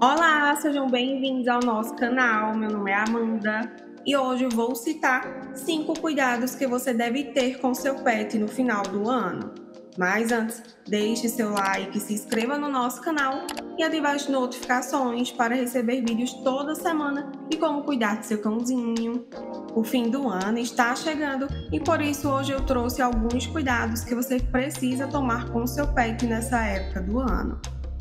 Olá, sejam bem-vindos ao nosso canal. Meu nome é Amanda e hoje vou citar 5 cuidados que você deve ter com seu pet no final do ano. Mas antes, deixe seu like, se inscreva no nosso canal e ative as notificações para receber vídeos toda semana de como cuidar de seu cãozinho. O fim do ano está chegando e por isso hoje eu trouxe alguns cuidados que você precisa tomar com seu pet nessa época do ano.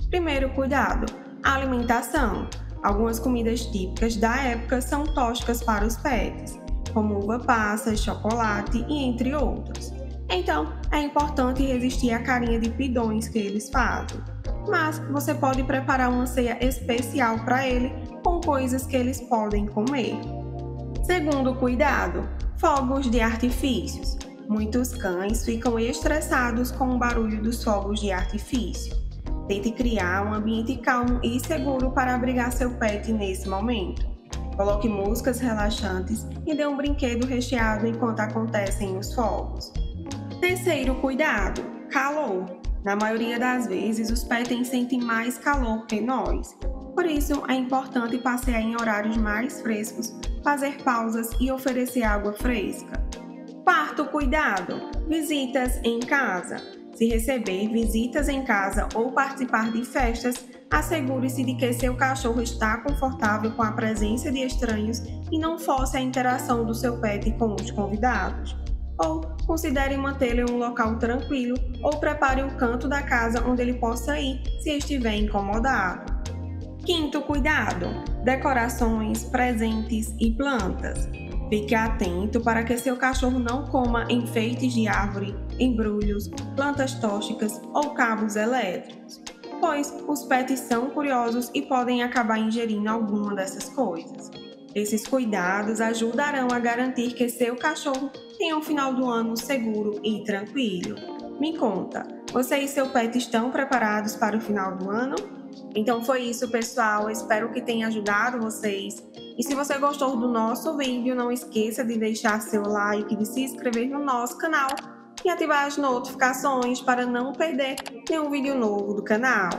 Primeiro cuidado, alimentação. Algumas comidas típicas da época são tóxicas para os pets, como uva passa, chocolate e entre outros. Então, é importante resistir à carinha de pidões que eles fazem. Mas você pode preparar uma ceia especial para ele com coisas que eles podem comer. Segundo cuidado, fogos de artifícios. Muitos cães ficam estressados com o barulho dos fogos de artifício. Tente criar um ambiente calmo e seguro para abrigar seu pet nesse momento. Coloque músicas relaxantes e dê um brinquedo recheado enquanto acontecem os fogos. Terceiro cuidado: calor. Na maioria das vezes, os pets sentem mais calor que nós. Por isso, é importante passear em horários mais frescos, fazer pausas e oferecer água fresca. Quarto cuidado: visitas em casa. Se receber visitas em casa ou participar de festas, assegure-se de que seu cachorro está confortável com a presença de estranhos e não force a interação do seu pet com os convidados. Ou considere mantê-lo em um local tranquilo ou prepare um canto da casa onde ele possa ir se estiver incomodado. Quinto cuidado: decorações, presentes e plantas. Fique atento para que seu cachorro não coma enfeites de árvore, embrulhos, plantas tóxicas ou cabos elétricos, pois os pets são curiosos e podem acabar ingerindo alguma dessas coisas. Esses cuidados ajudarão a garantir que seu cachorro tenha um final do ano seguro e tranquilo. Me conta, você e seu pet estão preparados para o final do ano? Então foi isso, pessoal. Espero que tenha ajudado vocês. E se você gostou do nosso vídeo, não esqueça de deixar seu like, de se inscrever no nosso canal e ativar as notificações para não perder nenhum vídeo novo do canal.